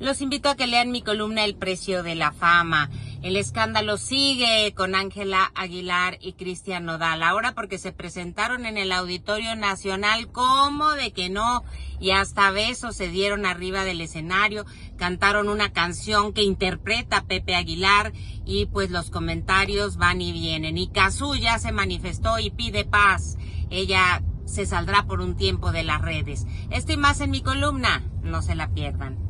Los invito a que lean mi columna El precio de la fama. El escándalo sigue con Ángela Aguilar y Cristian Nodal. Ahora porque se presentaron en el Auditorio Nacional, ¿cómo de que no? Y hasta besos se dieron arriba del escenario, cantaron una canción que interpreta Pepe Aguilar y pues los comentarios van y vienen. Y Cazú ya se manifestó y pide paz. Ella se saldrá por un tiempo de las redes. Estoy más en mi columna, no se la pierdan.